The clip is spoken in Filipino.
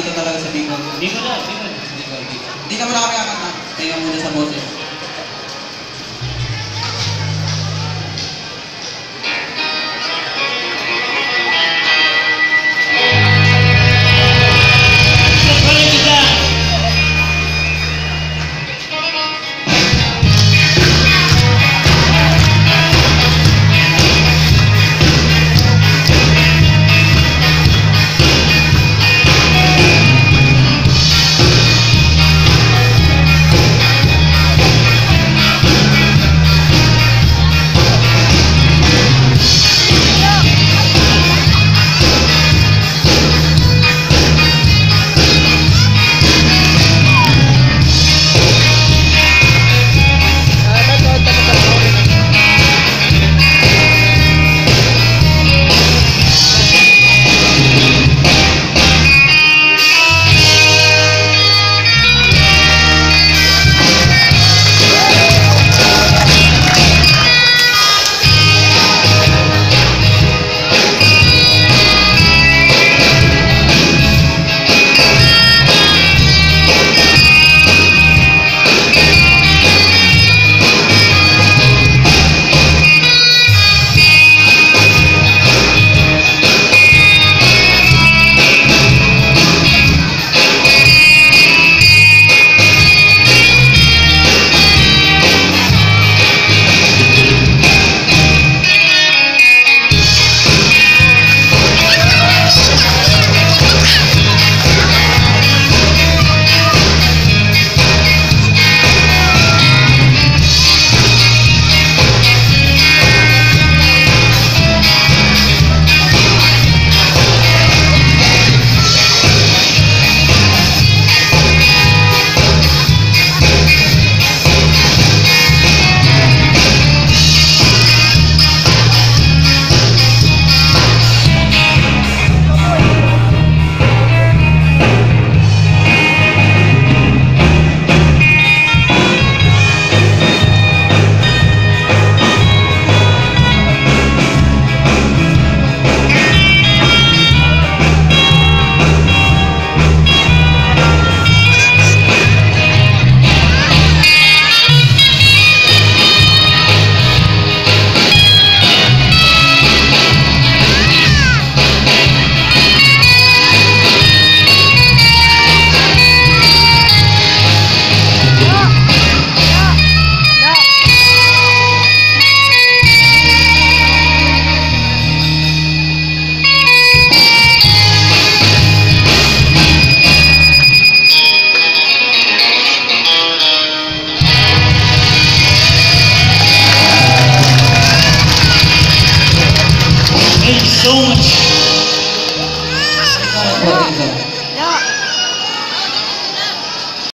dito talaga sa Bicol. Ko na. Bicol, Bicol. Hindi ka muna kami akat na. Tingnan muna sa boses. me.